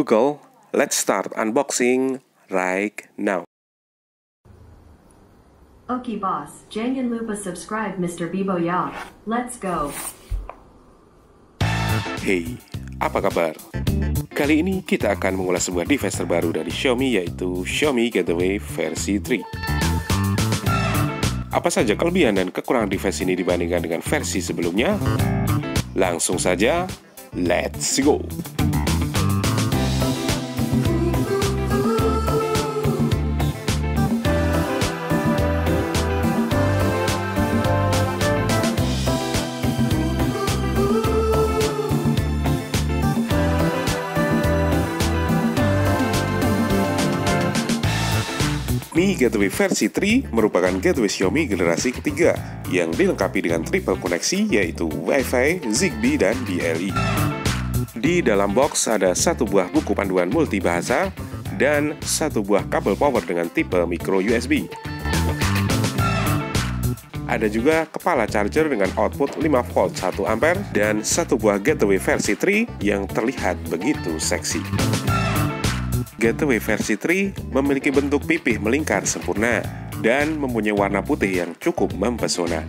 Google, let's start unboxing right now. Okay boss, jangan lupa subscribe Mr. Bibo ya. Let's go. Hey, apa kabar? Kali ini kita akan mengulas sebuah device terbaru dari Xiaomi yaitu Xiaomi Gateway versi 3. Apa saja kelebihan dan kekurangan device ini dibandingkan dengan versi sebelumnya? Langsung saja, let's go! Mi Gateway versi 3 merupakan gateway Xiaomi generasi ketiga yang dilengkapi dengan triple koneksi yaitu Wi-Fi, Zigbee, dan BLE. Di dalam box ada satu buah buku panduan multibahasa dan satu buah kabel power dengan tipe micro USB. Ada juga kepala charger dengan output 5 volt 1 ampere dan satu buah gateway versi 3 yang terlihat begitu seksi. Gateway versi 3 memiliki bentuk pipih melingkar sempurna dan mempunyai warna putih yang cukup mempesona.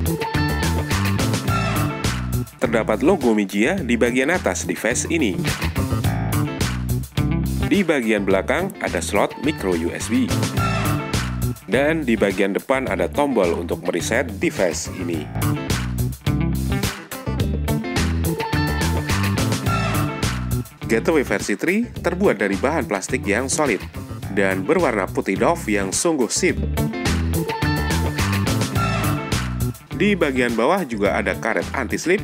Terdapat logo Mijia di bagian atas device ini. Di bagian belakang ada slot micro USB. Dan di bagian depan ada tombol untuk mereset device ini. Gateway versi 3 terbuat dari bahan plastik yang solid dan berwarna putih doff yang sungguh sip. Di bagian bawah juga ada karet anti-slip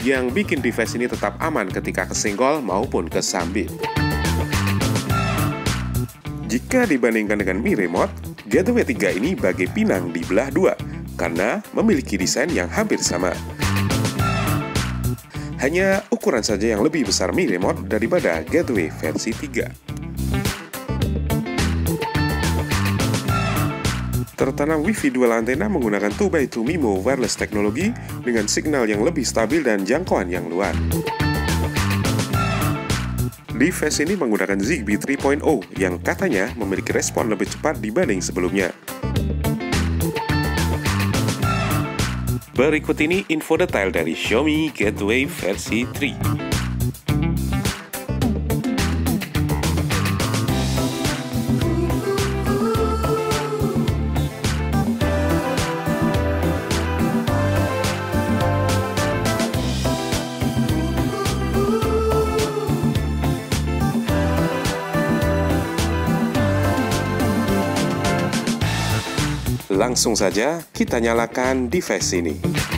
yang bikin device ini tetap aman ketika kesenggol maupun kesambit. Jika dibandingkan dengan Mi Remote, Gateway 3 ini bagai pinang di belah dua karena memiliki desain yang hampir sama. Hanya ukuran saja yang lebih besar Mi Remote daripada Gateway versi 3. Tertanam Wi-Fi dual antena menggunakan 2x2 MIMO wireless teknologi dengan signal yang lebih stabil dan jangkauan yang luas. Device ini menggunakan Zigbee 3.0 yang katanya memiliki respon lebih cepat dibanding sebelumnya. Berikut ini info detail dari Xiaomi Gateway versi 3. Langsung saja kita nyalakan device ini.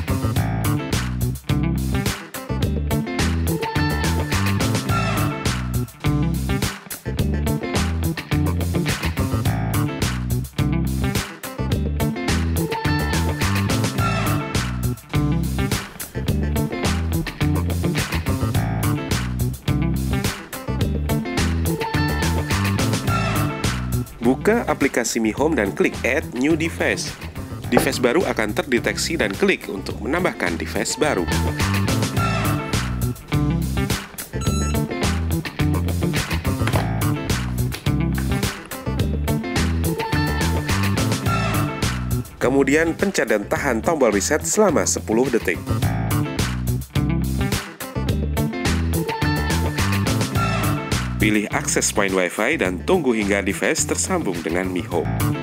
Buka aplikasi Mi Home dan klik Add New Device. Device baru akan terdeteksi dan klik untuk menambahkan device baru. Kemudian pencet dan tahan tombol reset selama 10 detik. Pilih akses point WiFi dan tunggu hingga device tersambung dengan Mi Home.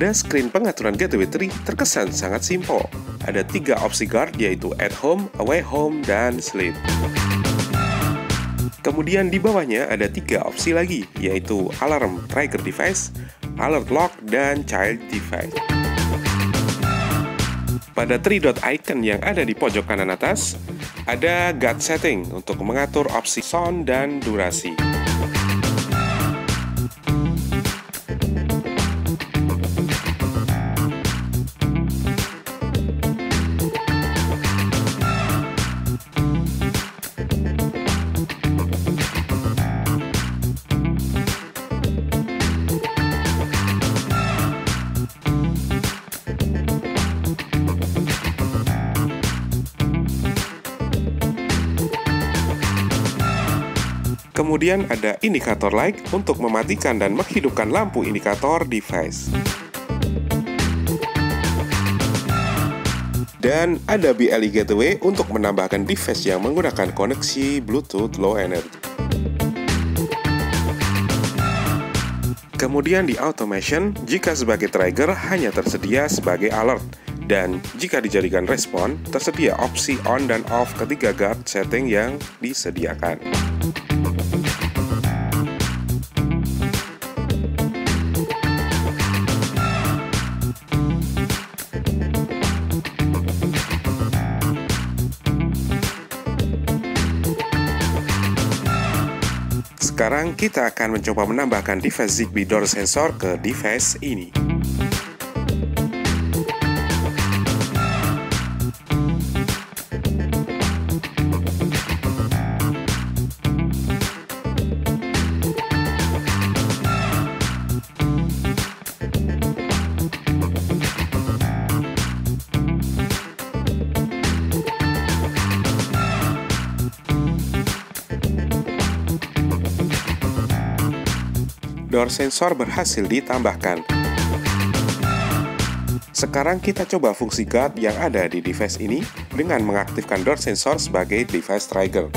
Pada screen pengaturan Gateway 3 terkesan sangat simpel. Ada tiga opsi guard yaitu at home, away home, dan sleep. Kemudian di bawahnya ada tiga opsi lagi, yaitu alarm trigger device, alert lock, dan child device. Pada three dot icon yang ada di pojok kanan atas, Ada guard setting untuk mengatur opsi sound dan durasi. Kemudian ada indikator light untuk mematikan dan menghidupkan lampu indikator device. Dan ada BLE Gateway untuk menambahkan device yang menggunakan koneksi Bluetooth Low Energy. Kemudian di automation, jika sebagai trigger hanya tersedia sebagai alert, dan jika dijadikan respon, tersedia opsi on dan off ketiga guard setting yang disediakan. Sekarang kita akan mencoba menambahkan device Zigbee door sensor ke device ini. Door sensor berhasil ditambahkan. Sekarang kita coba fungsi guard yang ada di device ini dengan mengaktifkan door sensor sebagai device trigger.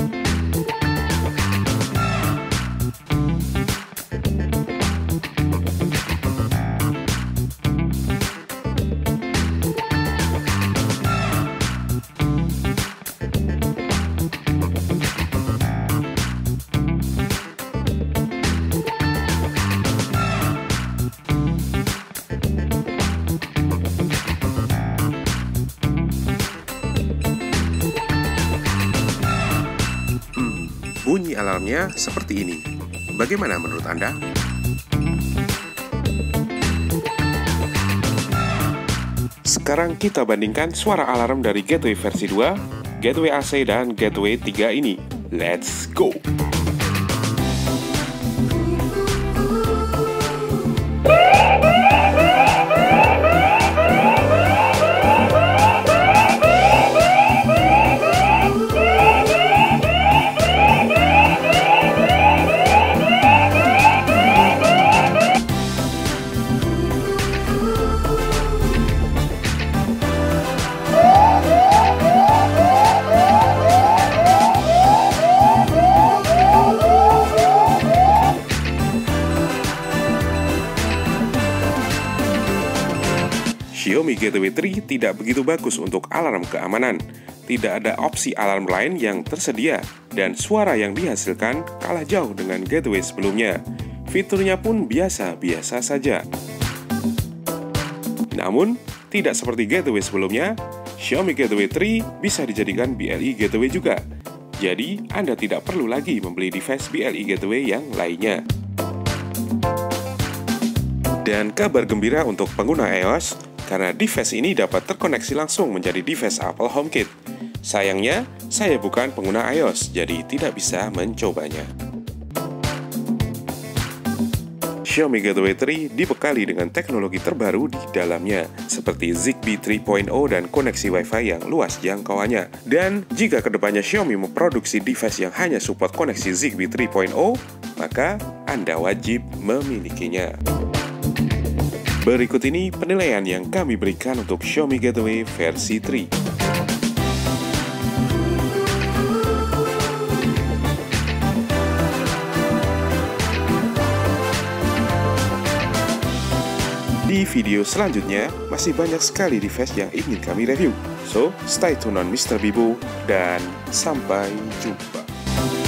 Bunyi alarmnya seperti ini. Bagaimana menurut Anda? Sekarang kita bandingkan suara alarm dari Gateway versi 2, Gateway AC, dan Gateway 3 ini. Let's go! Gateway 3 tidak begitu bagus untuk alarm keamanan. Tidak ada opsi alarm lain yang tersedia, dan suara yang dihasilkan kalah jauh dengan Gateway sebelumnya. Fiturnya pun biasa-biasa saja. Namun, tidak seperti Gateway sebelumnya, Xiaomi Gateway 3 bisa dijadikan BLE Gateway juga. Jadi, Anda tidak perlu lagi membeli device BLE Gateway yang lainnya. Dan kabar gembira untuk pengguna iOS, karena device ini dapat terkoneksi langsung menjadi device Apple HomeKit. Sayangnya, saya bukan pengguna iOS, jadi tidak bisa mencobanya. Xiaomi Gateway 3 dibekali dengan teknologi terbaru di dalamnya, seperti Zigbee 3.0 dan koneksi Wi-Fi yang luas jangkauannya. Dan jika ke depannya Xiaomi memproduksi device yang hanya support koneksi Zigbee 3.0, maka Anda wajib memilikinya. Berikut ini penilaian yang kami berikan untuk Xiaomi Gateway versi 3. Di video selanjutnya, masih banyak sekali device yang ingin kami review. So, stay tune on Mr. Bibo, dan sampai jumpa.